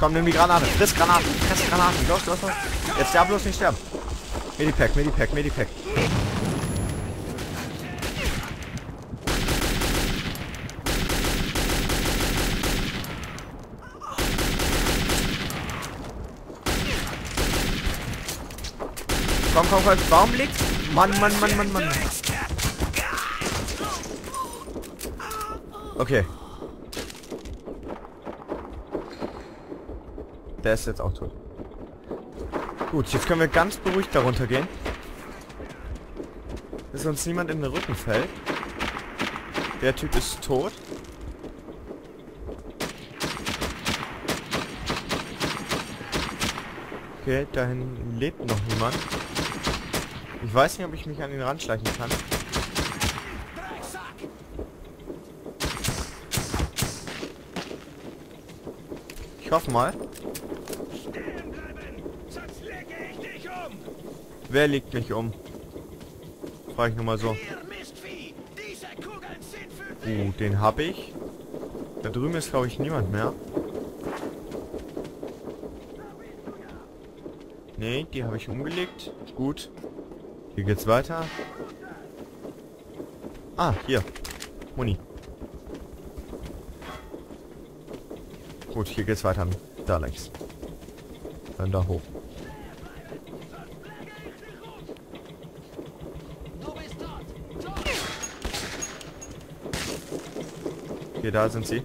Komm, nimm die Granate. Friss Granaten. Friss Granaten. Los, los, los. Jetzt sterb bloß nicht sterben. Medipack, Medipack, Medipack. Komm, komm, komm. Warum liegt? Mann, Mann, Mann, Mann, Mann. Okay. Der ist jetzt auch tot. Gut, jetzt können wir ganz beruhigt darunter gehen. Dass uns niemand in den Rücken fällt. Der Typ ist tot. Okay, dahin lebt noch niemand. Ich weiß nicht, ob ich mich an den Rand schleichen kann. Ich hoffe mal. Wer legt mich um? Frage ich nur mal so. Uh, den habe ich. Da drüben ist, glaube ich, niemand mehr. Nee, die habe ich umgelegt. Gut. Hier geht's weiter. Ah, hier. Muni. Gut, hier geht's weiter. Da links. Dann da hoch. Hier, da sind sie.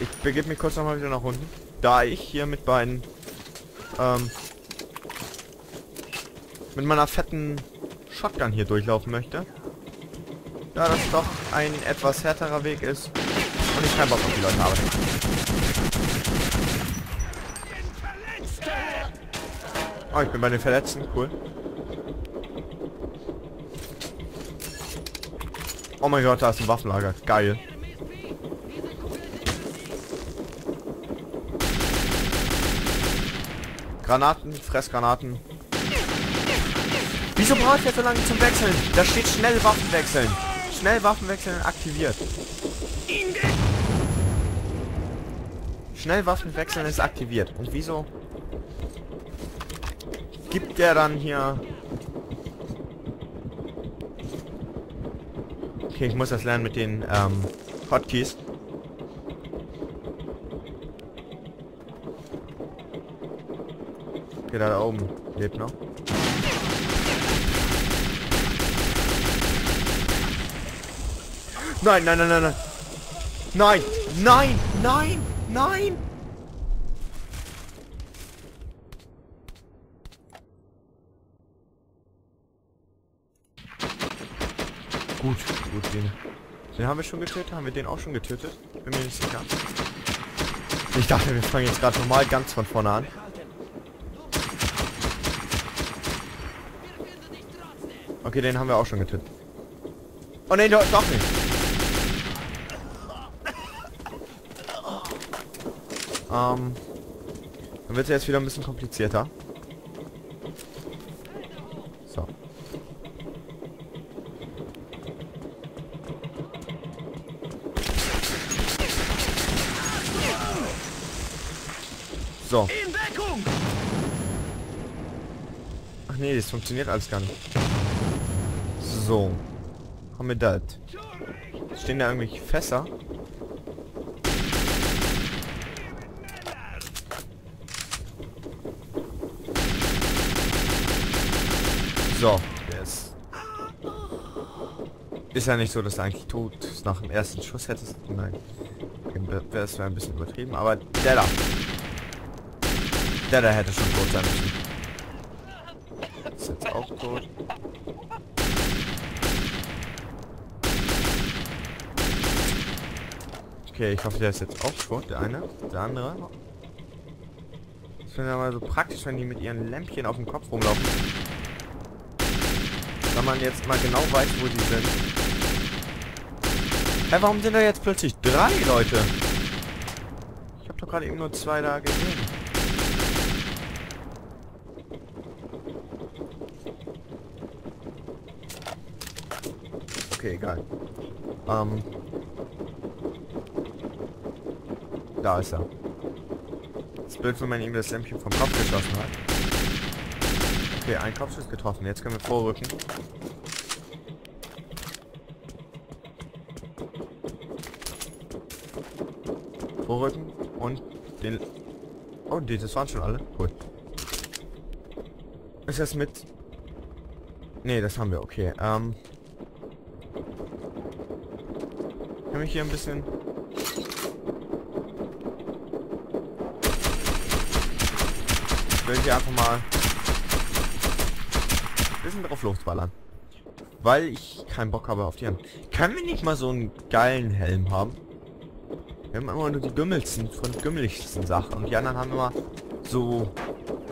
Ich begebe mich kurz nochmal wieder nach unten. Da ich hier mit beiden ähm, mit meiner fetten Shotgun hier durchlaufen möchte. Da das doch ein etwas härterer Weg ist und ich keinen Bock auf die Leute habe. Oh, ich bin bei den Verletzten, cool. Oh mein Gott, da ist ein Waffenlager. Geil. Granaten, Fressgranaten. Wieso braucht ihr so lange zum Wechseln? Da steht schnell Waffen wechseln. Schnell Waffen wechseln aktiviert. Schnell Waffen wechseln ist aktiviert. Und wieso gibt der dann hier... Okay, ich muss das lernen mit den ähm, Hotkeys. Okay, da, da oben lebt noch. Nein, nein, nein, nein, nein. Nein, nein, nein, nein. Gut, gut, den, den haben wir schon getötet. Haben wir den auch schon getötet? Bin mir nicht sicher. Ich dachte, wir fangen jetzt gerade normal ganz von vorne an. Okay, den haben wir auch schon getötet. Oh ne, doch, doch nicht. Ähm, dann wird es jetzt wieder ein bisschen komplizierter. So. So. Ach nee, das funktioniert alles gar nicht. So. Haben wir das. Stehen da irgendwelche Fässer? So, der ist... Ist ja nicht so, dass er eigentlich tot ist nach dem ersten Schuss hättest. Nein. Das wäre ein bisschen übertrieben, aber der da. Der da hätte schon tot sein müssen. Ist jetzt auch tot. Okay, ich hoffe, der ist jetzt auch tot, der eine. Der andere. Das wäre aber so praktisch, wenn die mit ihren Lämpchen auf dem Kopf rumlaufen. Wenn man jetzt mal genau weiß, wo sie sind. Hä, warum sind da jetzt plötzlich drei Leute? Ich habe doch gerade eben nur zwei da gesehen. Okay, egal. Ähm, Da ist er. Das Bild, wenn man ihm das Lämpchen vom Kopf geschossen hat. Okay, ein Kopfschuss getroffen. Jetzt können wir vorrücken. Vorrücken und den... Oh, die, das waren schon alle. Cool. Ist das mit... Nee, das haben wir. Okay, ähm... Kann mich hier ein bisschen... Ich will hier einfach mal... Ein bisschen drauf losballern. Weil ich keinen Bock habe auf die anderen. Können wir nicht mal so einen geilen Helm haben? Wir haben immer nur die gümmelsten von gümmeligsten Sachen. Und die anderen haben immer so...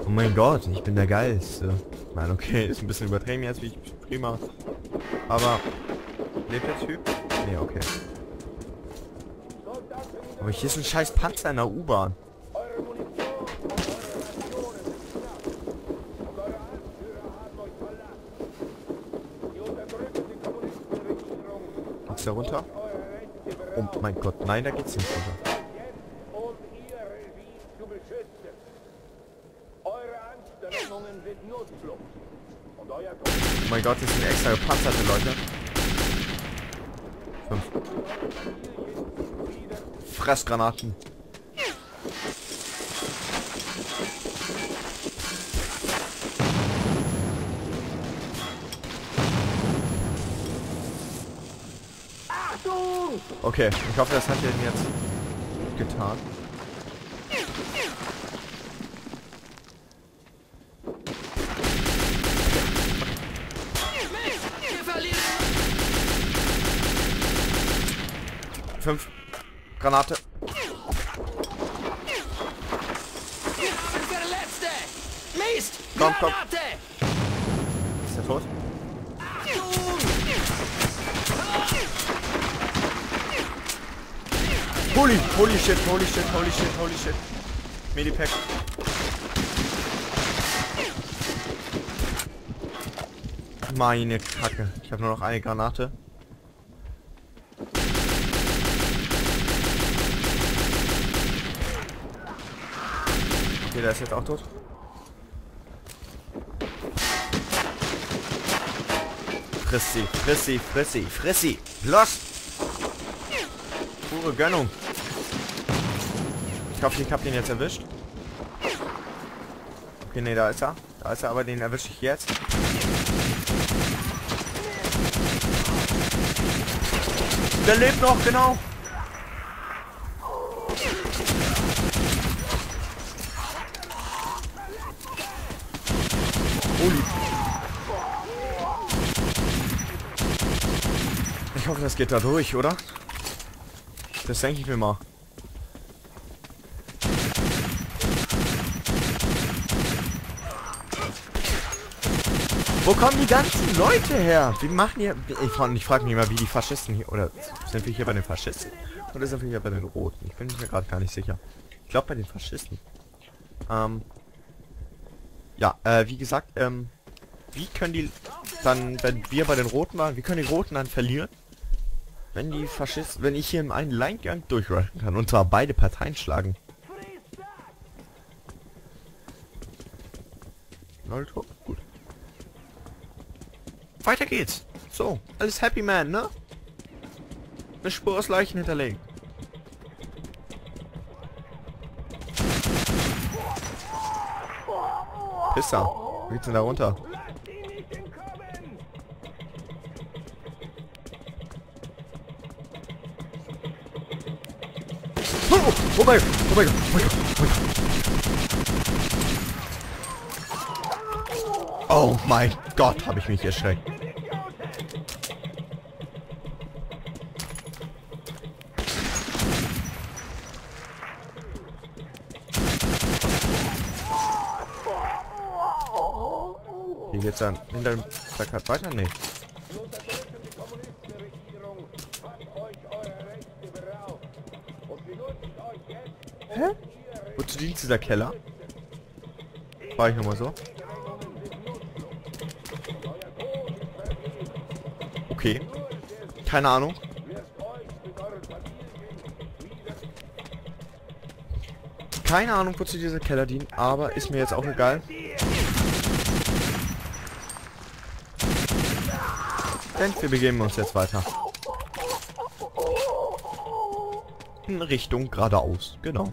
Oh mein Gott, ich bin der Geilste. Meine, okay, ist ein bisschen übertrieben jetzt, wie ich prima. Aber... Lebt der Typ? Nee, okay. Aber hier ist ein scheiß Panzer in der U-Bahn. Geht's da runter? Oh mein Gott, nein, da geht's nicht runter. Oh mein Gott, das sind extra gepanzerte Leute. Fünf. Fressgranaten. Achtung! Okay, ich hoffe, das hat ihr jetzt getan. Wir verlieren. Fünf. Granate. Mist! Komm, komm. Ist der tot? Holy, holy shit, holy shit, holy shit, holy shit. Medipack. Meine Kacke. Ich habe nur noch eine Granate. Der ist jetzt auch tot. Friss sie, friss sie, friss sie. Los! Pure Gönnung. Ich hoffe, ich habe den jetzt erwischt. Okay, nee, da ist er. Da ist er, aber den erwische ich jetzt. Der lebt noch, genau. Das geht da durch, oder? Das denke ich mir mal. Wo kommen die ganzen Leute her? Wie machen hier... Ich frage ich mich mal, wie die Faschisten hier... Oder sind wir hier bei den Faschisten? Oder sind wir hier bei den Roten? Ich bin mir gerade gar nicht sicher. Ich glaube bei den Faschisten. Ähm... Ja, äh, wie gesagt, ähm... Wie können die dann, wenn wir bei den Roten waren, wie können die Roten dann verlieren? Wenn die Faschisten... Wenn ich hier in einen Alleingang durchrushen kann und zwar beide Parteien schlagen. Lolto? Gut. Weiter geht's. So, alles Happy Man, ne? Eine Spur aus Leichen hinterlegt. Pisser. Wie geht's denn da runter? Lasst ihn nicht entkommen! Oh, oh mein Gott, oh mein Gott, oh mein Gott, oh mein Gott. Oh mein Gott, habe ich mich erschreckt. Hier geht's dann hinter dem Plakat weiter? Nee. Unterdrücken die Kommunistenregierung hat euch eure Rechte beraubt und benutzt euch jetzt, um Hä? Wozu dient dieser Keller? War ich nochmal so? Okay. Keine Ahnung. keine Ahnung, wozu dieser Keller dient, aber ist mir jetzt auch egal. Denn wir begeben uns jetzt weiter. In Richtung geradeaus, genau.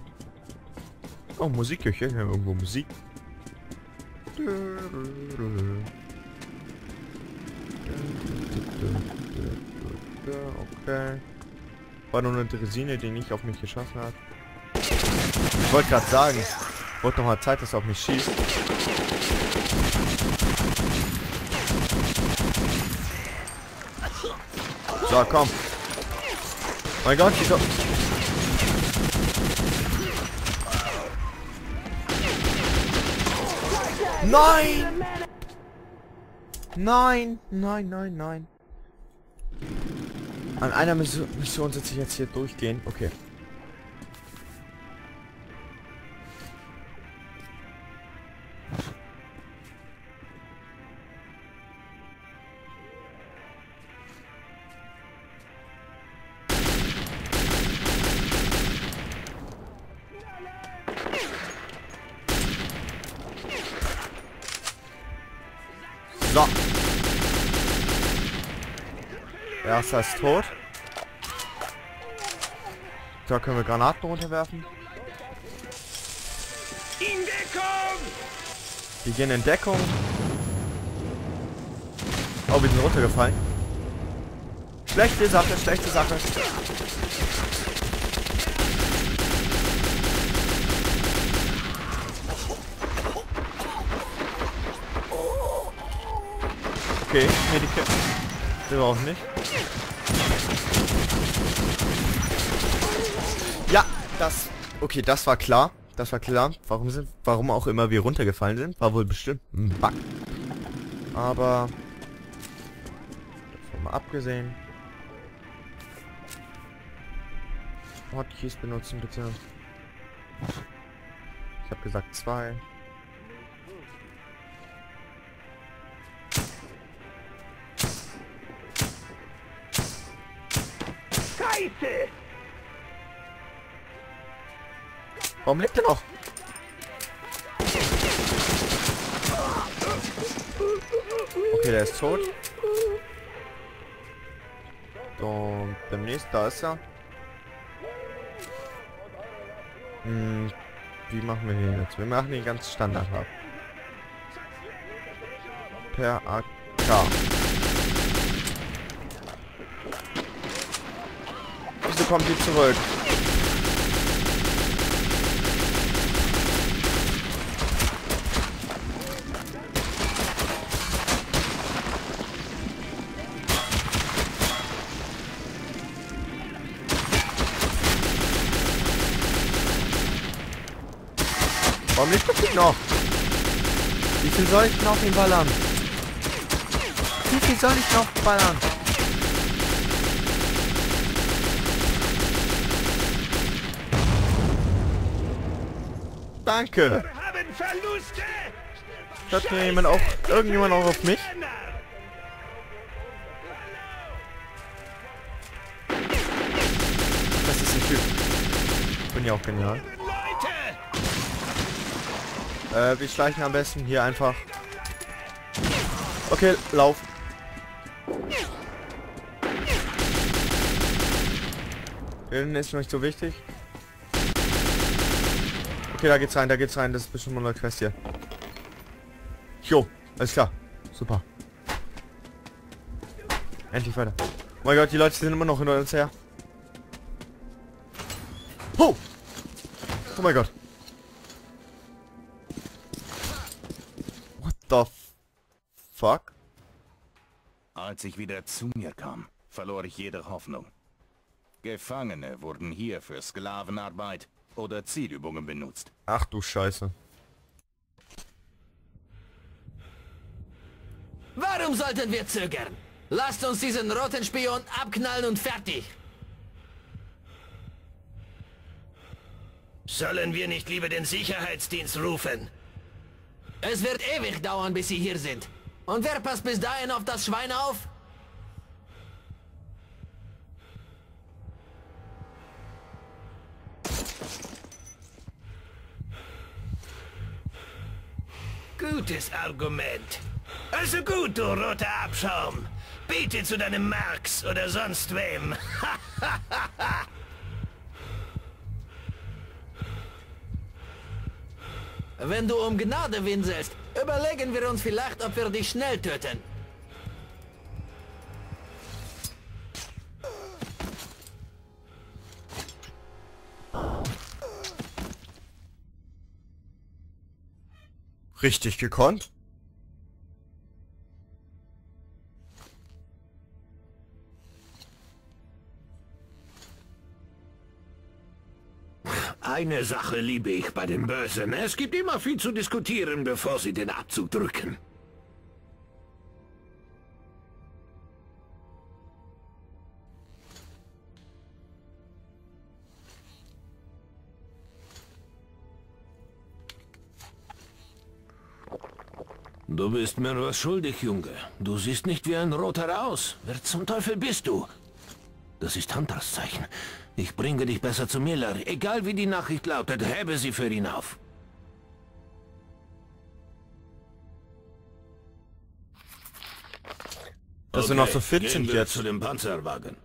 Oh, Musikküche, hier irgendwo Musik. Okay. War nur eine Dresine, die nicht auf mich geschossen hat. Ich wollte gerade sagen, wurde noch mal Zeit, dass er auf mich schießt. So, komm. Mein Gott, wieso... Nein! Nein, nein, nein, nein. An einer Mission, Mission sitze ich jetzt hier durchgehen. Okay. So. Erster ist tot. Da können wir Granaten runterwerfen. In Deckung! Die gehen in Deckung. Oh, wir sind runtergefallen. Schlechte Sache, schlechte Sache. Okay, Medikit. Wir brauchen nicht. Ja, das... Okay, das war klar. Das war klar. Warum sind... Warum auch immer wir runtergefallen sind. War wohl bestimmt ein Bug. Aber... Davon mal abgesehen. Hotkeys benutzen bitte. Ich habe gesagt zwei. Scheiße! Warum lebt er noch? Okay, der ist tot. Und demnächst, da ist er. Hm, wie machen wir den jetzt? Wir machen den ganz Standard ab. Per AK. Wieso kommt die zurück? Warum lebt das noch? Wie viel soll ich noch ihn ballern? Wie viel soll ich noch ballern? Danke. Hört mir jemand auch, irgendjemand auch auf mich? Das ist ein Typ. Ich bin ja auch genial. Äh, wir schleichen am besten hier einfach. Okay, lauf. Hilden ist nicht so wichtig. Okay, da geht's rein, da geht's rein. Das ist bestimmt mal eine Quest hier. Jo, alles klar. Super. Endlich weiter. Oh mein Gott, die Leute sind immer noch hinter uns her. Oh! Oh mein Gott. What the fuck? Als ich wieder zu mir kam, verlor ich jede Hoffnung. Gefangene wurden hier für Sklavenarbeit oder Zielübungen benutzt. Ach du Scheiße. Warum sollten wir zögern? Lasst uns diesen roten Spion abknallen und fertig. Sollen wir nicht lieber den Sicherheitsdienst rufen? Es wird ewig dauern, bis sie hier sind. Und wer passt bis dahin auf das Schwein auf? Gutes Argument. Also gut, du roter Abschaum. Bete zu deinem Marx oder sonst wem. Wenn du um Gnade winselst, überlegen wir uns vielleicht, ob wir dich schnell töten. Richtig gekonnt. Eine Sache liebe ich bei den Bösen. Es gibt immer viel zu diskutieren, bevor sie den Abzug drücken. Du bist mir was schuldig, Junge. Du siehst nicht wie ein Roter aus. Wer zum Teufel bist du? Das ist Hunters Zeichen. Ich bringe dich besser zu Miller. Egal wie die Nachricht lautet, hebe sie für ihn auf. Dass wir noch so fit sind wir jetzt. zu dem Panzerwagen.